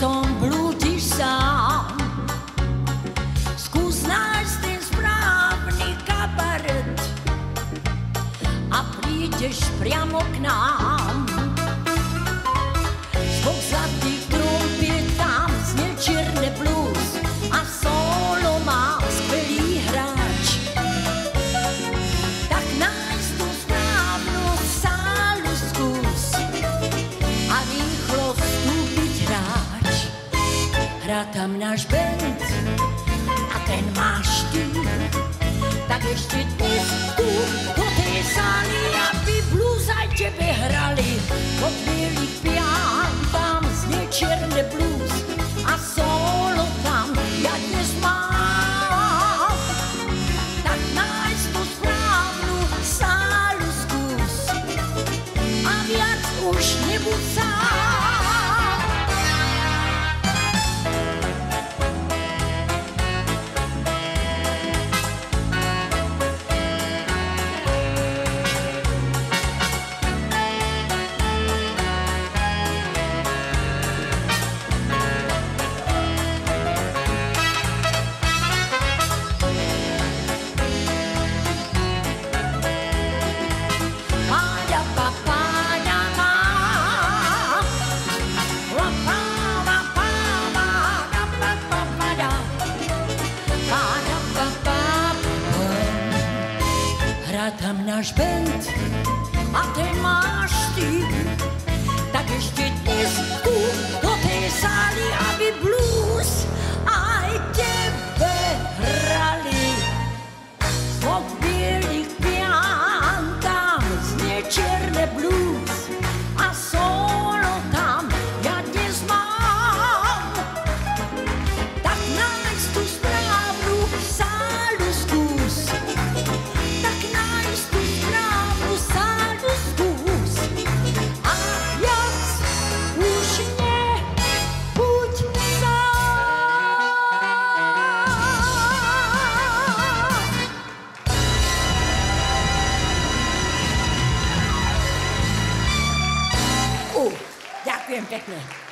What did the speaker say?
městom bludíš sám. Zkus nájsť ten správný kabaret a prídeš priamo k nám. Hrá tam náš band a ten máš ty. Tak ešte dnes tu do tej sály, aby blues aj tebe hrali. Od bielých pian tam znie čierne blues a solo tam ja dnes mám. Tak nájsť tú správnu sálu skús a viac už nebuď sám. Tam náš band a ten máš ty. Tak ešte im Bett.